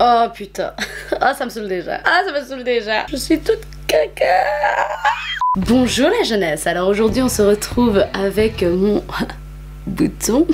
Oh putain. Ah, ça me saoule déjà. Ah, ça me saoule déjà. Je suis toute caca. Bonjour la jeunesse. Alors aujourd'hui, on se retrouve avec mon bouton.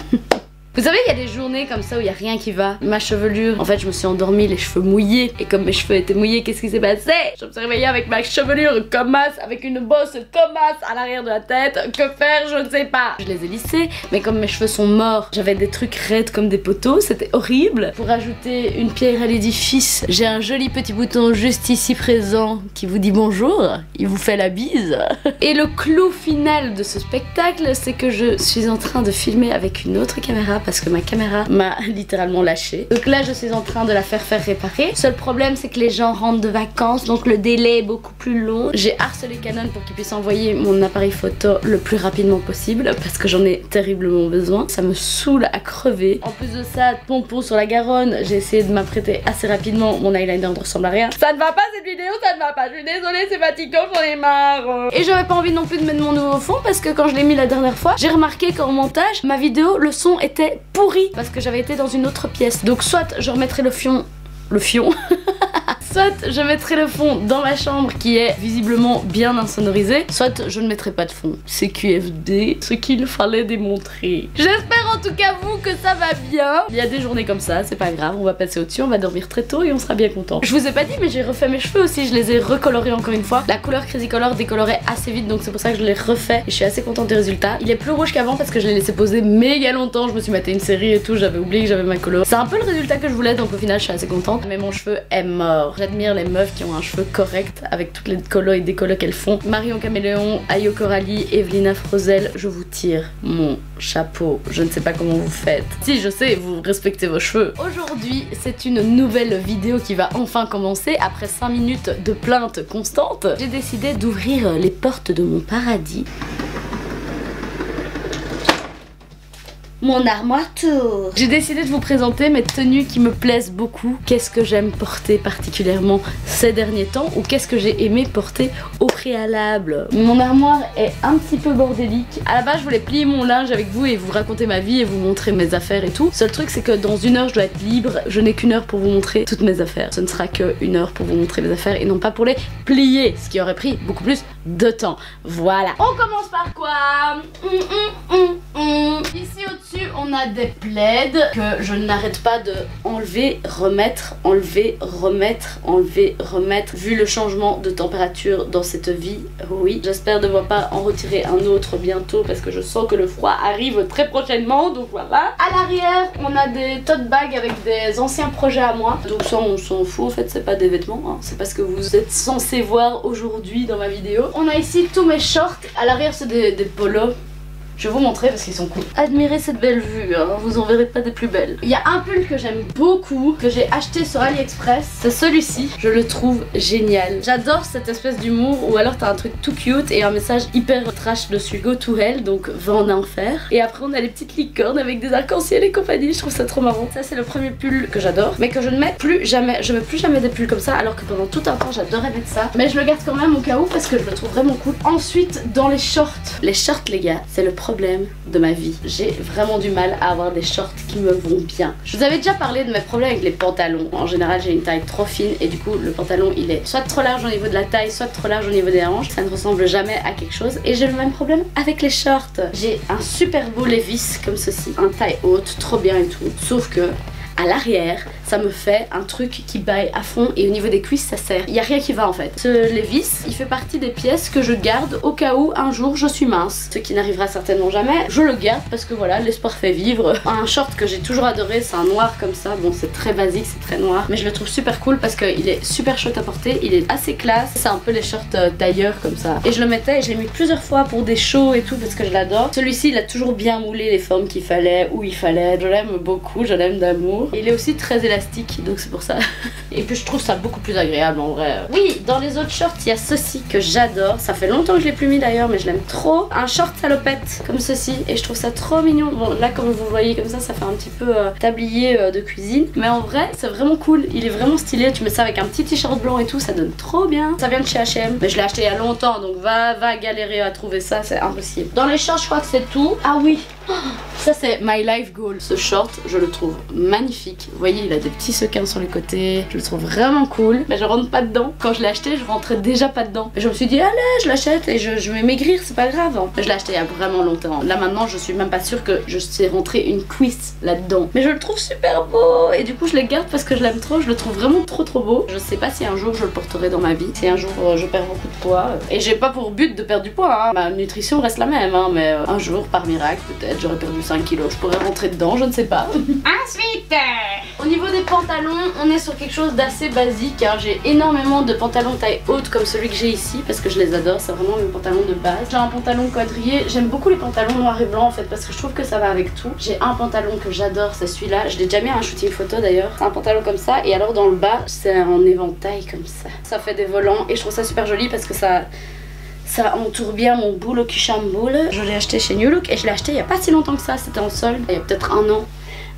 Vous savez, il y a des journées comme ça où il y a rien qui va. Ma chevelure, en fait, je me suis endormie, les cheveux mouillés. Et comme mes cheveux étaient mouillés, qu'est-ce qui s'est passé? Je me suis réveillée avec ma chevelure comme as, avec une bosse comme as à l'arrière de la tête. Que faire? Je ne sais pas. Je les ai lissés, mais comme mes cheveux sont morts, j'avais des trucs raides comme des poteaux. C'était horrible. Pour ajouter une pierre à l'édifice, j'ai un joli petit bouton juste ici présent qui vous dit bonjour. Il vous fait la bise. Et le clou final de ce spectacle, c'est que je suis en train de filmer avec une autre caméra parce que ma caméra m'a littéralement lâché. Donc là je suis en train de la faire faire réparer. Seul problème c'est que les gens rentrent de vacances donc le délai est beaucoup plus long. J'ai harcelé Canon pour qu'ils puissent envoyer mon appareil photo le plus rapidement possible parce que j'en ai terriblement besoin. Ça me saoule à crever. En plus de ça, pompon sur la Garonne, j'ai essayé de m'apprêter assez rapidement. Mon eyeliner ne ressemble à rien. Ça ne va pas cette vidéo, ça ne va pas. Je suis désolée, c'est fatigant, j'en ai marre. Et j'avais pas envie non plus de mettre mon nouveau fond parce que quand je l'ai mis la dernière fois, j'ai remarqué qu'en montage, ma vidéo, le son était pourri parce que j'avais été dans une autre pièce. Donc soit je remettrai le fion... Le fion Soit je mettrai le fond dans ma chambre qui est visiblement bien insonorisé, soit je ne mettrai pas de fond. C'est QFD, ce qu'il fallait démontrer. J'espère en tout cas vous que ça va bien. Il y a des journées comme ça, c'est pas grave, on va passer au-dessus, on va dormir très tôt et on sera bien content. Je vous ai pas dit mais j'ai refait mes cheveux aussi, je les ai recolorés encore une fois. La couleur Crazy Color décolorait assez vite donc c'est pour ça que je l'ai refait et je suis assez contente du résultat. Il est plus rouge qu'avant parce que je l'ai laissé poser méga longtemps, je me suis maté une série et tout, j'avais oublié que j'avais ma couleur. C'est un peu le résultat que je voulais donc au final je suis assez contente mais mon cheveu est mort j'admire les meufs qui ont un cheveu correct avec toutes les colos et décolos qu'elles font. Marion Caméléon, Ayo Coralie, Evelina Frozel, je vous tire mon chapeau. Je ne sais pas comment vous faites. Si, je sais, vous respectez vos cheveux. Aujourd'hui, c'est une nouvelle vidéo qui va enfin commencer. Après 5 minutes de plainte constante, j'ai décidé d'ouvrir les portes de mon paradis. Mon armoire tour. J'ai décidé de vous présenter mes tenues qui me plaisent beaucoup. Qu'est-ce que j'aime porter particulièrement ces derniers temps ou qu'est-ce que j'ai aimé porter au préalable? Mon armoire est un petit peu bordélique. À la base, je voulais plier mon linge avec vous et vous raconter ma vie et vous montrer mes affaires et tout. Seul truc, c'est que dans une heure, je dois être libre. Je n'ai qu'une heure pour vous montrer toutes mes affaires. Ce ne sera qu'une heure pour vous montrer mes affaires et non pas pour les plier, ce qui aurait pris beaucoup plus de temps. Voilà. On commence par quoi? Hum, hum, hum, Ici au-dessus, on a des plaids que je n'arrête pas de enlever, remettre, enlever, remettre, enlever, remettre. Vu le changement de température dans cette vie, oui. J'espère ne pas en retirer un autre bientôt parce que je sens que le froid arrive très prochainement, donc voilà. À l'arrière, on a des tote bags avec des anciens projets à moi. Donc ça, on s'en fout, en fait, c'est pas des vêtements, hein. c'est parce que vous êtes censé voir aujourd'hui dans ma vidéo. On a ici tous mes shorts. À l'arrière, c'est des polos je vais vous montrer parce qu'ils sont cool. Admirez cette belle vue, hein. vous en verrez pas des plus belles. Il y a un pull que j'aime beaucoup, que j'ai acheté sur AliExpress. C'est celui-ci. Je le trouve génial. J'adore cette espèce d'humour où alors t'as un truc tout cute et un message hyper trash dessus. Go to hell, donc va en enfer. Et après on a les petites licornes avec des arcs-en-ciel et compagnie. Je trouve ça trop marrant. Ça c'est le premier pull que j'adore, mais que je ne mets plus jamais. Je mets plus jamais des pulls comme ça alors que pendant tout un temps j'adorais mettre ça. Mais je le garde quand même au cas où parce que je le trouve vraiment cool. Ensuite dans les shorts. Les shorts les gars, c'est le de ma vie. J'ai vraiment du mal à avoir des shorts qui me vont bien. Je vous avais déjà parlé de mes problèmes avec les pantalons. En général, j'ai une taille trop fine et du coup, le pantalon, il est soit trop large au niveau de la taille, soit trop large au niveau des hanches. Ça ne ressemble jamais à quelque chose. Et j'ai le même problème avec les shorts. J'ai un super beau Levis comme ceci. Un taille haute, trop bien et tout. Sauf que à l'arrière, ça me fait un truc qui baille à fond et au niveau des cuisses ça serre. Il y a rien qui va en fait. Ce Levis, il fait partie des pièces que je garde au cas où un jour je suis mince. Ce qui n'arrivera certainement jamais. Je le garde parce que voilà, l'espoir fait vivre. Un short que j'ai toujours adoré, c'est un noir comme ça. Bon, c'est très basique, c'est très noir. Mais je le trouve super cool parce qu'il est super chouette à porter. Il est assez classe. C'est un peu les shorts euh, d'ailleurs comme ça. Et je le mettais et je l'ai mis plusieurs fois pour des shows et tout parce que je l'adore. Celui-ci, il a toujours bien moulé les formes qu'il fallait, où il fallait. Je l'aime beaucoup, je l'aime d'amour. Il est aussi très élastique, donc c'est pour ça. Et puis je trouve ça beaucoup plus agréable en vrai. Oui, dans les autres shorts, il y a ceci que j'adore. Ça fait longtemps que je l'ai plus mis d'ailleurs, mais je l'aime trop. Un short salopette comme ceci, et je trouve ça trop mignon. Bon, là, comme vous voyez comme ça, ça fait un petit peu euh, tablier euh, de cuisine. Mais en vrai, c'est vraiment cool. Il est vraiment stylé. Tu mets ça avec un petit t-shirt blanc et tout, ça donne trop bien. Ça vient de chez H&M, mais je l'ai acheté il y a longtemps, donc va, va galérer à trouver ça, c'est impossible. Dans les shorts, je crois que c'est tout. Ah oui, Ça c'est My Life Goal. Ce short, je le trouve magnifique. Vous voyez, il a des petits sequins sur les côtés. Je le trouve vraiment cool. Mais je rentre pas dedans. Quand je l'ai acheté, je rentrais déjà pas dedans. Je me suis dit, allez, je l'achète et je, vais maigrir, c'est pas grave. Mais je l'ai acheté il y a vraiment longtemps. Là maintenant, je suis même pas sûre que je sais rentrer une cuisse là-dedans. Mais je le trouve super beau. Et du coup, je le garde parce que je l'aime trop. Je le trouve vraiment trop trop beau. Je sais pas si un jour je le porterai dans ma vie. Si un jour euh, je perds beaucoup de poids. Et j'ai pas pour but de perdre du poids. Hein. Ma nutrition reste la même. Hein. Mais euh, un jour, par miracle, peut-être, j'aurais perdu 5 kilos. Je pourrais rentrer dedans, je ne sais pas. Ensuite, euh, au niveau des pantalons, on est sur quelque chose d'assez basique. Hein. J'ai énormément de pantalons taille haute comme celui que j'ai ici parce que je les adore. C'est vraiment mes pantalons de base. J'ai un pantalon quadrillé. J'aime beaucoup les pantalons noirs et blancs en fait parce que je trouve que ça va avec tout. J'ai un pantalon que j'adore, c'est celui-là. Je l'ai déjà mis à un shooting photo d'ailleurs. C'est un pantalon comme ça et alors dans le bas, c'est en éventail comme ça. Ça fait des volants et je trouve ça super joli parce que ça ça entoure bien mon boulot qui chamboule. Je l'ai acheté chez New Look et je l'ai acheté il y a pas si longtemps que ça, c'était en solde, il y a peut-être un an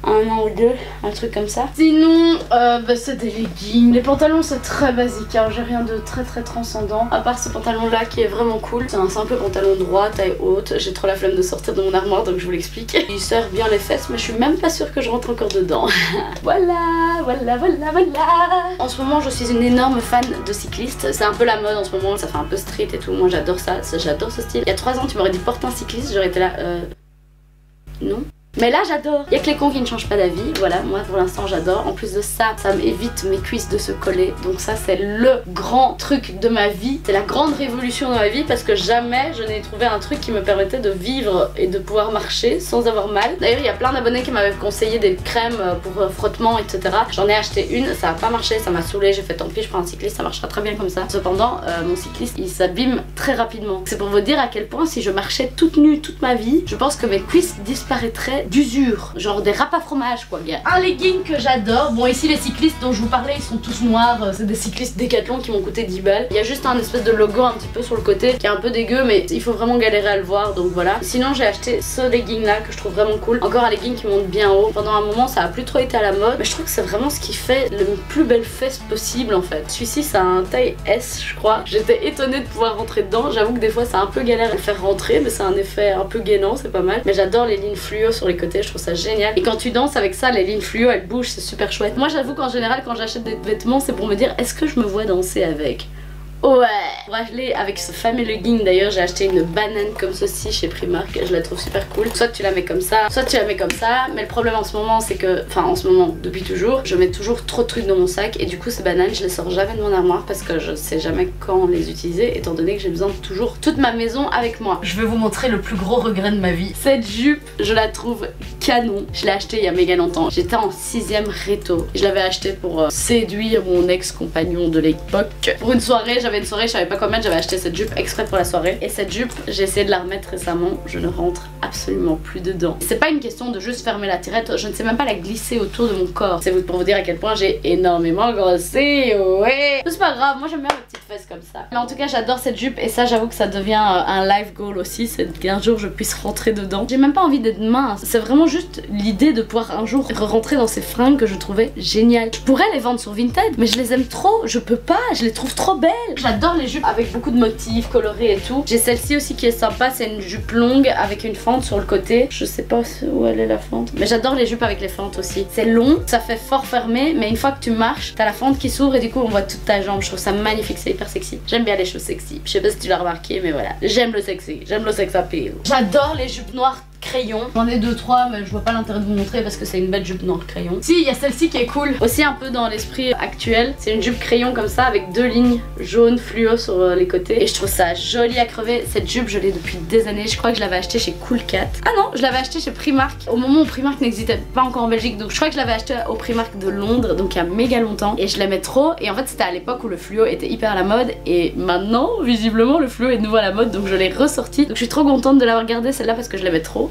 un an ou deux, un truc comme ça. Sinon, euh, bah, c'est des leggings. Les pantalons, c'est très basique, hein. j'ai rien de très très transcendant. À part ce pantalon là qui est vraiment cool. C'est un simple pantalon droit, taille haute. J'ai trop la flemme de sortir de mon armoire, donc je vous l'explique. Il sert bien les fesses, mais je suis même pas sûre que je rentre encore dedans. voilà, voilà, voilà, voilà. En ce moment, je suis une énorme fan de cyclistes. C'est un peu la mode en ce moment, ça fait un peu street et tout. Moi, j'adore ça, j'adore ce style. Il y a trois ans, tu m'aurais dit porte un cycliste, j'aurais été là, euh... Non mais là j'adore. Il y a que les cons qui ne changent pas d'avis. Voilà, moi pour l'instant j'adore. En plus de ça, ça m'évite mes cuisses de se coller. Donc ça c'est le grand truc de ma vie. C'est la grande révolution de ma vie parce que jamais je n'ai trouvé un truc qui me permettait de vivre et de pouvoir marcher sans avoir mal. D'ailleurs il y a plein d'abonnés qui m'avaient conseillé des crèmes pour euh, frottement etc. J'en ai acheté une, ça a pas marché, ça m'a saoulé. J'ai fait tant pis, je prends un cycliste, ça marchera très bien comme ça. Cependant, euh, mon cycliste il s'abîme très rapidement. C'est pour vous dire à quel point si je marchais toute nue toute ma vie, je pense que mes cuisses disparaîtraient d'usure, genre des râpes à fromage quoi. A un legging que j'adore. Bon ici les cyclistes dont je vous parlais ils sont tous noirs, euh, c'est des cyclistes décathlon qui m'ont coûté 10 balles. Il y a juste un espèce de logo un petit peu sur le côté qui est un peu dégueu mais il faut vraiment galérer à le voir donc voilà. Sinon j'ai acheté ce legging là que je trouve vraiment cool. Encore un legging qui monte bien haut. Pendant un moment ça a plus trop été à la mode mais je trouve que c'est vraiment ce qui fait le plus belle fesse possible en fait. Celui-ci c'est un taille S je crois. J'étais étonnée de pouvoir rentrer dedans. J'avoue que des fois c'est un peu galère à le faire rentrer mais c'est un effet un peu gainant c'est pas mal. Mais j'adore les lignes fluo sur les côtés ça génial. Et quand tu danses avec ça, les lignes fluo elles bougent, c'est super chouette. Moi j'avoue qu'en général quand j'achète des vêtements c'est pour me dire est-ce que je me vois danser avec? Ouais. Pour acheter avec ce fameux legging d'ailleurs j'ai acheté une banane comme ceci chez Primark. Je la trouve super cool. Soit tu la mets comme ça, soit tu la mets comme ça. Mais le problème en ce moment c'est que, enfin en ce moment depuis toujours Je mets toujours trop de trucs dans mon sac. Et du coup ces bananes je les sors jamais de mon armoire Parce que je sais jamais quand les utiliser Étant donné que j'ai besoin de toujours toute ma maison avec moi. Je vais vous montrer le plus gros regret de ma vie. Cette jupe je la trouve canon. Je l'ai acheté il y a méga longtemps. J'étais en 6ème réto Je l'avais acheté pour euh, séduire mon ex-compagnon de l'époque. Pour une soirée j'avais une soirée, je savais pas quoi mettre, j'avais acheté cette jupe exprès pour la soirée. Et cette jupe, j'ai essayé de la remettre récemment, je ne rentre absolument plus dedans. C'est pas une question de juste fermer la tirette, je ne sais même pas la glisser autour de mon corps. C'est pour vous dire à quel point j'ai énormément grossi, ouais. C'est pas grave, moi j'aime bien petites fesses comme ça. Mais en tout cas, j'adore cette jupe et ça, j'avoue que ça devient euh, un life goal aussi, c'est qu'un jour je puisse rentrer dedans. J'ai même pas envie d'être mince, c'est vraiment juste l'idée de pouvoir un jour rentrer dans ces fringues que je trouvais géniales. Je pourrais les vendre sur Vinted, mais je les aime trop, je peux pas, je les trouve trop belles. J'adore les jupes avec beaucoup de motifs colorés et tout. J'ai celle-ci aussi qui est sympa, c'est une jupe longue avec une fente sur le côté. Je sais pas où elle est la fente, mais j'adore les jupes avec les fentes aussi. C'est long, ça fait fort fermé, mais une fois que tu marches, t'as la fente qui s'ouvre et du coup on voit toute ta jambe. Je trouve ça magnifique, c'est J'aime bien les choses sexy. Je sais pas si tu l'as remarqué, mais voilà. J'aime le sexy, j'aime le sex appeal. J'adore les jupes noires J'en ai deux trois mais je vois pas l'intérêt de vous montrer parce que c'est une belle jupe noire crayon. Si, il y a celle-ci qui est cool. Aussi un peu dans l'esprit actuel. C'est une jupe crayon comme ça avec deux lignes jaunes fluo sur euh, les côtés. Et je trouve ça joli à crever. Cette jupe, je l'ai depuis des années. Je crois que je l'avais acheté chez Cool Cat. Ah non, je l'avais acheté chez Primark. Au moment où Primark n'existait pas encore en Belgique. Donc je crois que je l'avais acheté au Primark de Londres. Donc il y a méga longtemps. Et je l'aimais trop. Et en fait, c'était à l'époque où le fluo était hyper à la mode. Et maintenant, visiblement, le fluo est de nouveau à la mode. Donc je l'ai ressorti. Donc je suis trop contente de l'avoir gardé celle-là parce que je l'aimais trop.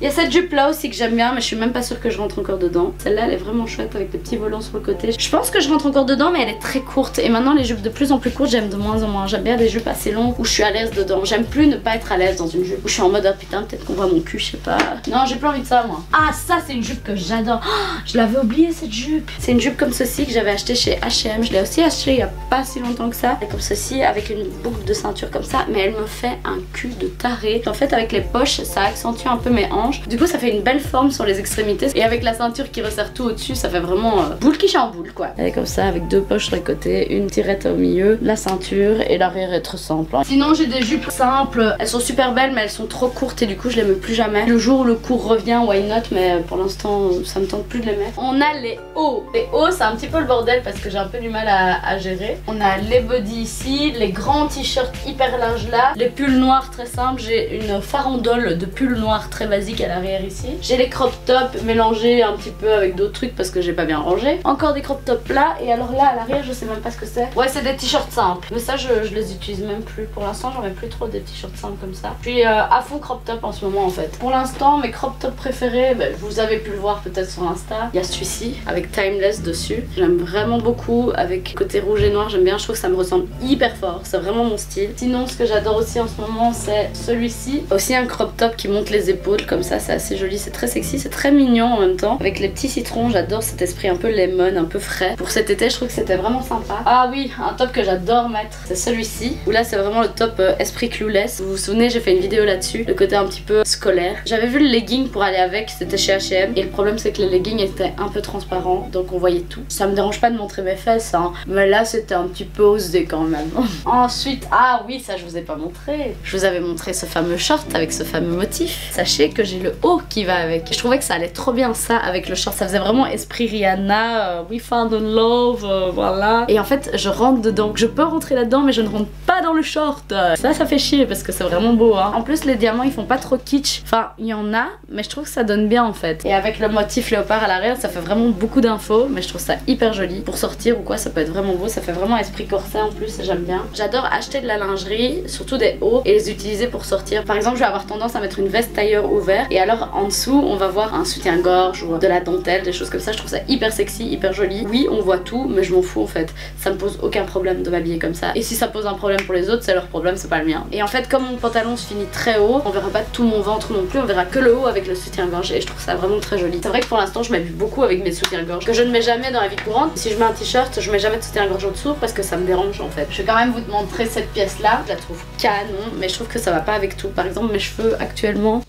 Il y a cette jupe là aussi que j'aime bien, mais je suis même pas sûre que je rentre encore dedans. Celle-là, elle est vraiment chouette avec des petits volants sur le côté. Je pense que je rentre encore dedans, mais elle est très courte. Et maintenant, les jupes de plus en plus courtes, j'aime de moins en moins. J'aime bien des jupes assez longues où je suis à l'aise dedans. J'aime plus ne pas être à l'aise dans une jupe où je suis en mode oh putain, peut-être qu'on voit mon cul, je sais pas. Non, j'ai plus envie de ça moi. Ah, ça, c'est une jupe que j'adore. Oh, je l'avais oublié cette jupe. C'est une jupe comme ceci que j'avais acheté chez HM. Je l'ai aussi acheté il y a pas si longtemps que ça. Et comme ceci, avec une boucle de ceinture comme ça. Mais elle me fait un cul de taré. En fait, avec les poches, ça accentue un peu mes hanches. Du coup, ça fait une belle forme sur les extrémités. Et avec la ceinture qui resserre tout au-dessus, ça fait vraiment euh, boule qui chamboule quoi. Elle est comme ça, avec deux poches sur les côtés, une tirette au milieu, la ceinture et l'arrière est trop simple. Hein. Sinon, j'ai des jupes simples. Elles sont super belles, mais elles sont trop courtes et du coup, je les mets plus jamais. Le jour où le cours revient, why not, mais pour l'instant, ça me tente plus de les mettre. On a les hauts. Les hauts, c'est un petit peu le bordel parce que j'ai un peu du mal à, à gérer. On a les body ici, les grands t-shirts hyper larges là, les pulls noirs très simples. J'ai une farandole de pulls noirs très basique à l'arrière ici. J'ai les crop tops mélangés un petit peu avec d'autres trucs parce que j'ai pas bien rangé. Encore des crop tops là et alors là à l'arrière je sais même pas ce que c'est. Ouais c'est des t-shirts simples. Mais ça je, les utilise même plus. Pour l'instant j'en mets plus trop des t-shirts simples comme ça. Je suis euh, à fond crop top en ce moment en fait. Pour l'instant mes crop tops préférés, ben, vous avez pu le voir peut-être sur Insta. Il y a celui-ci avec Timeless dessus. J'aime vraiment beaucoup avec côté rouge et noir. J'aime bien. Je trouve que ça me ressemble hyper fort. C'est vraiment mon style. Sinon ce que j'adore aussi en ce moment c'est celui-ci. Aussi un crop top qui monte les épaules comme ça. C'est assez joli. C'est très sexy. C'est très mignon en même temps. Avec les petits citrons. J'adore cet esprit un peu lemon, un peu frais. Pour cet été, je trouve que c'était vraiment sympa. Ah oui, un top que j'adore mettre, c'est celui-ci. Où là, c'est vraiment le top euh, esprit clueless. Vous vous souvenez, j'ai fait une vidéo là-dessus. Le côté un petit peu scolaire. J'avais vu le legging pour aller avec, c'était chez H&M. Et le problème, c'est que les leggings étaient un peu transparents, donc on voyait tout. Ça me dérange pas de montrer mes fesses, hein. Mais là, c'était un petit peu osé quand même. Ensuite, ah oui, ça je vous ai pas montré. Je vous avais montré ce fameux short avec ce fameux motif. Sachez que j'ai le haut qui va avec. Je trouvais que ça allait trop bien ça avec le short. Ça faisait vraiment esprit Rihanna, euh, We Found in Love, euh, voilà. Et en fait, je rentre dedans. Je peux rentrer là-dedans, mais je ne rentre pas dans le short. Ça, ça fait chier parce que c'est vraiment beau. Hein. En plus, les diamants, ils font pas trop kitsch. Enfin, il y en a, mais je trouve que ça donne bien en fait. Et avec le motif léopard à l'arrière, ça fait vraiment beaucoup d'infos, mais je trouve ça hyper joli. Pour sortir ou quoi, ça peut être vraiment beau. Ça fait vraiment esprit corset en plus, j'aime bien. J'adore acheter de la lingerie, surtout des hauts, et les utiliser pour sortir. Par exemple, je vais avoir tendance à mettre une veste tailleur et alors en dessous, on va voir un soutien-gorge ou de la dentelle, des choses comme ça. Je trouve ça hyper sexy, hyper joli. Oui, on voit tout, mais je m'en fous en fait. Ça me pose aucun problème de m'habiller comme ça. Et si ça pose un problème pour les autres, c'est leur problème, c'est pas le mien. Et en fait, comme mon pantalon se finit très haut, on verra pas tout mon ventre non plus, on verra que le haut avec le soutien-gorge. Et je trouve ça vraiment très joli. C'est vrai que pour l'instant, je m'habille beaucoup avec mes soutiens-gorge que je ne mets jamais dans la vie courante. Si je mets un t-shirt, je mets jamais de soutien-gorge en dessous parce que ça me dérange en fait. Je vais quand même vous montrer cette pièce là. Je la trouve canon, mais je trouve que ça va pas avec tout. Par exemple, mes cheveux actuellement,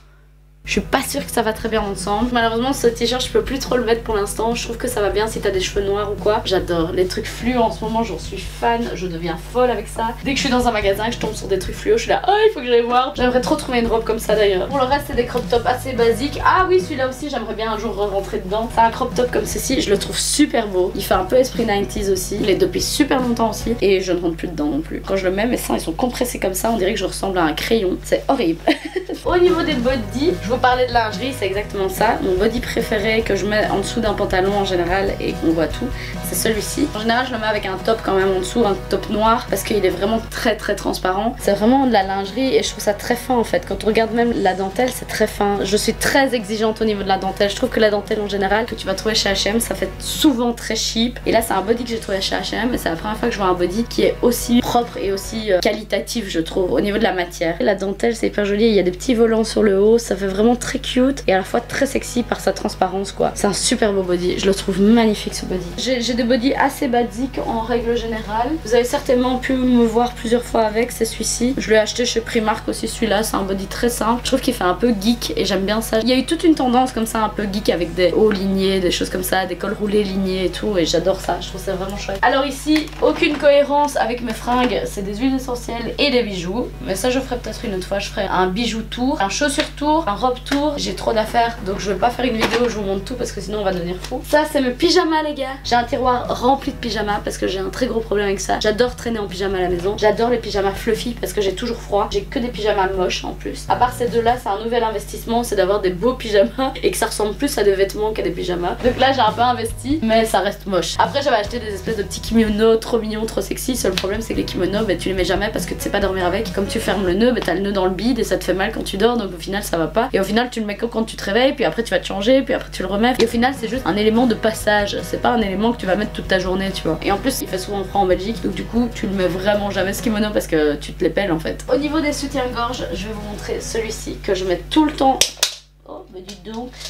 je suis pas sûre que ça va très bien ensemble. Malheureusement ce t-shirt je peux plus trop le mettre pour l'instant. Je trouve que ça va bien si t'as des cheveux noirs ou quoi. J'adore les trucs fluo en ce moment, j'en suis fan. Je deviens folle avec ça. Dès que je suis dans un magasin que je tombe sur des trucs fluo, je suis là, oh il faut que j'aille voir. J'aimerais trop trouver une robe comme ça d'ailleurs. Pour le reste c'est des crop tops assez basiques. Ah oui celui-là aussi j'aimerais bien un jour rentrer dedans. C'est un crop top comme ceci, je le trouve super beau. Il fait un peu esprit 90s aussi. Il est depuis super longtemps aussi. Et je ne rentre plus dedans non plus. Quand je le mets mes seins ils sont compressés comme ça, on dirait que je ressemble à un crayon. C'est horrible. Au niveau des body, je vous parlais de lingerie c'est exactement ça. Mon body préféré que je mets en dessous d'un pantalon en général et qu'on voit tout, c'est celui-ci. En général, je le mets avec un top quand même en dessous, un top noir parce qu'il est vraiment très très transparent. C'est vraiment de la lingerie et je trouve ça très fin en fait. Quand on regarde même la dentelle, c'est très fin. Je suis très exigeante au niveau de la dentelle. Je trouve que la dentelle en général que tu vas trouver chez H&M, ça fait souvent très cheap. Et là, c'est un body que j'ai trouvé chez H&M et c'est la première fois que je vois un body qui est aussi propre et aussi euh, qualitatif, je trouve, au niveau de la matière. La dentelle, c'est hyper joli. Il y a des petits volants sur le haut, ça fait vraiment très cute et à la fois très sexy par sa transparence quoi. C'est un super beau body, je le trouve magnifique ce body. J'ai des body assez basiques en règle générale. Vous avez certainement pu me voir plusieurs fois avec, c'est celui-ci. Je l'ai acheté chez Primark aussi celui-là, c'est un body très simple. Je trouve qu'il fait un peu geek et j'aime bien ça. Il y a eu toute une tendance comme ça un peu geek avec des hauts lignés, des choses comme ça, des cols roulés lignés et tout et j'adore ça, je trouve ça vraiment chouette. Alors ici, aucune cohérence avec mes fringues, c'est des huiles essentielles et des bijoux. Mais ça je ferai peut-être une autre fois, je ferai un bijou un chaussure tour, un robe tour. J'ai trop d'affaires donc je vais pas faire une vidéo où je vous montre tout parce que sinon on va devenir fou. Ça c'est mes pyjamas les gars. J'ai un tiroir rempli de pyjamas parce que j'ai un très gros problème avec ça. J'adore traîner en pyjama à la maison. J'adore les pyjamas fluffy parce que j'ai toujours froid. J'ai que des pyjamas moches en plus. À part ces deux là, c'est un nouvel investissement, c'est d'avoir des beaux pyjamas et que ça ressemble plus à des vêtements qu'à des pyjamas. Donc là j'ai un peu investi mais ça reste moche. Après j'avais acheté des espèces de petits kimonos trop mignons, trop sexy. Seul problème c'est que les kimonos bah, tu les mets jamais parce que tu sais pas dormir avec. Comme tu fermes le nœud, bah, t'as le nœud dans le bide et ça te fait mal quand dors, donc au final ça va pas. Et au final tu le mets que quand tu te réveilles, puis après tu vas te changer, puis après tu le remets. Et au final c'est juste un élément de passage, c'est pas un élément que tu vas mettre toute ta journée, tu vois. Et en plus il fait souvent froid en Belgique, donc du coup tu le mets vraiment jamais ce kimono parce que tu te les pelles en fait. Au niveau des soutiens-gorge, je vais vous montrer celui-ci que je mets tout le temps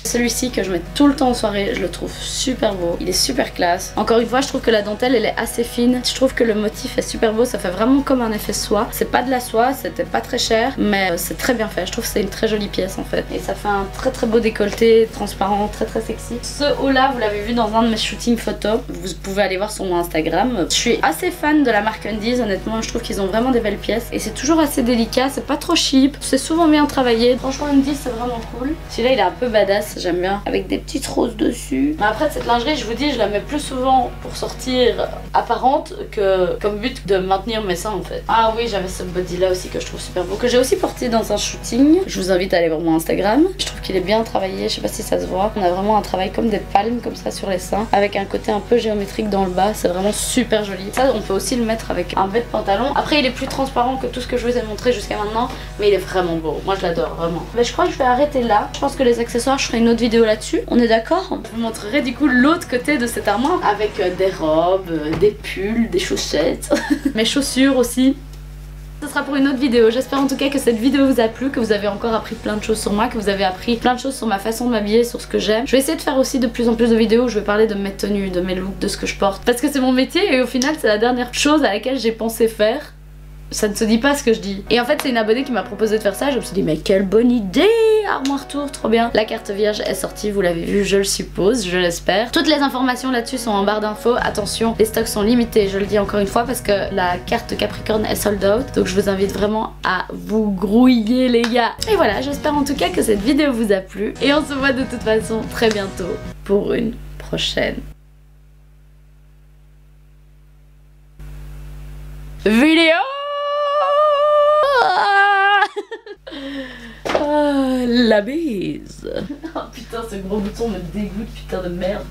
Celui-ci que je mets tout le temps en soirée, je le trouve super beau. Il est super classe. Encore une fois, je trouve que la dentelle, elle est assez fine. Je trouve que le motif est super beau. Ça fait vraiment comme un effet soie. C'est pas de la soie, c'était pas très cher, mais c'est très bien fait. Je trouve que c'est une très jolie pièce en fait. Et ça fait un très très beau décolleté, transparent, très très sexy. Ce haut-là, vous l'avez vu dans un de mes shootings photos. Vous pouvez aller voir sur mon Instagram. Je suis assez fan de la marque Undies, honnêtement. Je trouve qu'ils ont vraiment des belles pièces. Et c'est toujours assez délicat, c'est pas trop cheap. C'est souvent bien travaillé. Franchement, Undies, c'est vraiment cool. Celui-là, il est un peu badass, j'aime bien. Avec des petites roses dessus. Mais après, cette lingerie, je vous dis, je la mets plus souvent pour sortir apparente que comme but de maintenir mes seins en fait. Ah oui, j'avais ce body là aussi que je trouve super beau. Que j'ai aussi porté dans un shooting. Je vous invite à aller voir mon Instagram. Je trouve qu'il est bien travaillé, je sais pas si ça se voit. On a vraiment un travail comme des palmes comme ça sur les seins. Avec un côté un peu géométrique dans le bas. C'est vraiment super joli. Ça, on peut aussi le mettre avec un bête pantalon. Après, il est plus transparent que tout ce que je vous ai montré jusqu'à maintenant. Mais il est vraiment beau. Moi, je l'adore vraiment. Mais je crois que je vais arrêter là. Je pense que les accessoires, je ferai une autre vidéo là-dessus. On est d'accord? Je vous montrerai du coup l'autre côté de cette armoire avec euh, des robes, euh, des pulls, des chaussettes, mes chaussures aussi. Ce sera pour une autre vidéo. J'espère en tout cas que cette vidéo vous a plu, que vous avez encore appris plein de choses sur moi, que vous avez appris plein de choses sur ma façon de m'habiller, sur ce que j'aime. Je vais essayer de faire aussi de plus en plus de vidéos où je vais parler de mes tenues, de mes looks, de ce que je porte. Parce que c'est mon métier et au final c'est la dernière chose à laquelle j'ai pensé faire ça ne se dit pas ce que je dis. Et en fait, c'est une abonnée qui m'a proposé de faire ça. Je me suis dit, mais quelle bonne idée Armoire Tour, trop bien. La carte vierge est sortie, vous l'avez vu, je le suppose, je l'espère. Toutes les informations là-dessus sont en barre d'infos. Attention, les stocks sont limités, je le dis encore une fois, parce que la carte Capricorne est sold out. Donc je vous invite vraiment à vous grouiller, les gars. Et voilà, j'espère en tout cas que cette vidéo vous a plu. Et on se voit de toute façon très bientôt pour une prochaine vidéo ah, la bise. oh putain, ce gros bouton me dégoûte, putain de merde.